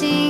see